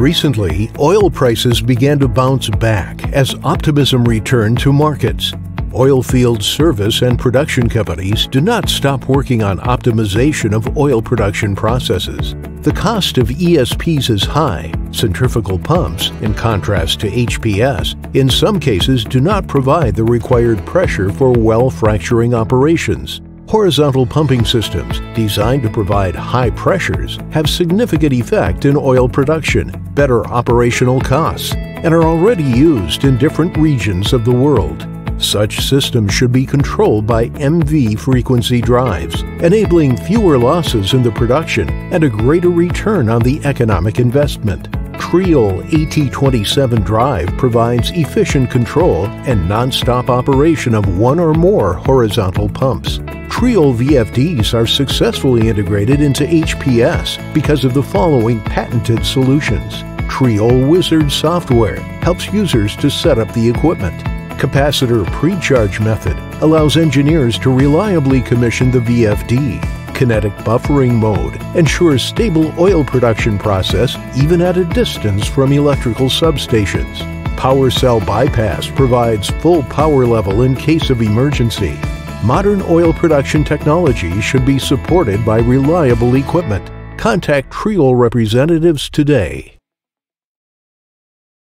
Recently, oil prices began to bounce back as optimism returned to markets. Oil Oilfield service and production companies do not stop working on optimization of oil production processes. The cost of ESPs is high. Centrifugal pumps, in contrast to HPS, in some cases do not provide the required pressure for well fracturing operations. Horizontal pumping systems, designed to provide high pressures, have significant effect in oil production, better operational costs, and are already used in different regions of the world. Such systems should be controlled by MV frequency drives, enabling fewer losses in the production and a greater return on the economic investment. Triol AT27 drive provides efficient control and non-stop operation of one or more horizontal pumps. Triol VFDs are successfully integrated into HPS because of the following patented solutions. Triol Wizard software helps users to set up the equipment. Capacitor pre-charge method allows engineers to reliably commission the VFD. Kinetic buffering mode ensures stable oil production process even at a distance from electrical substations. Power cell bypass provides full power level in case of emergency modern oil production technology should be supported by reliable equipment. Contact Triol representatives today.